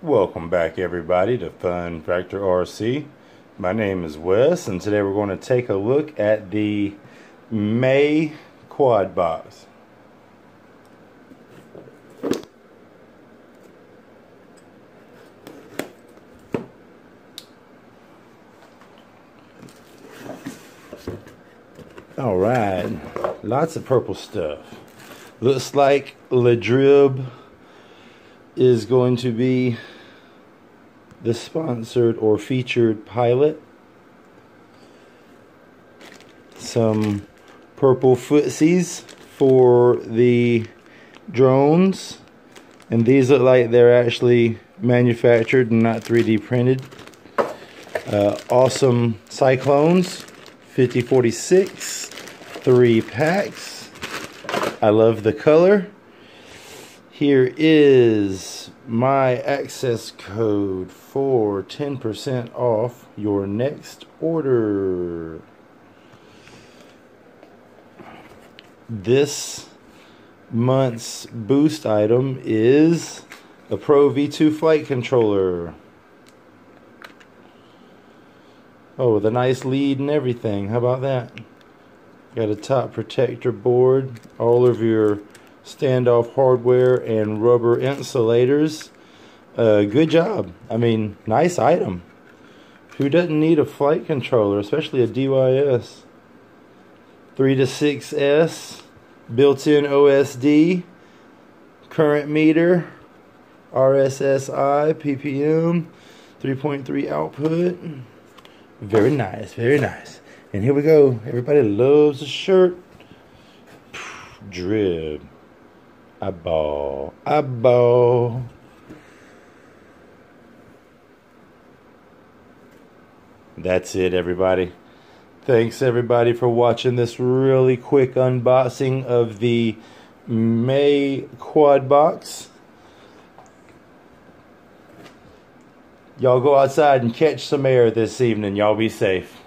Welcome back everybody to Fun Factor RC. My name is Wes and today we're going to take a look at the May Kwad Box. Alright, lots of purple stuff. Looks like Ladrib is going to be the sponsored or featured pilot. Some purple footsies for the drones. And these look like they're actually manufactured and not 3D printed. Uh, awesome Cyclones, 5046, three packs. I love the color. Here is my access code for 10% off your next order. This month's boost item is a Pro V2 flight controller. Oh, with a nice lead and everything. How about that? Got a top protector board. All of your standoff hardware and rubber insulators. Uh, good job. I mean, nice item. Who doesn't need a flight controller, especially a DYS? 3 to 6S, built-in OSD, current meter, RSSI, PPM, 3.3 output. Very nice, very nice. And here we go. Everybody loves a shirt. Drib. Eyeball. Eyeball. That's it, everybody. Thanks, everybody, for watching this really quick unboxing of the May Kwad Box. Y'all go outside and catch some air this evening. Y'all be safe.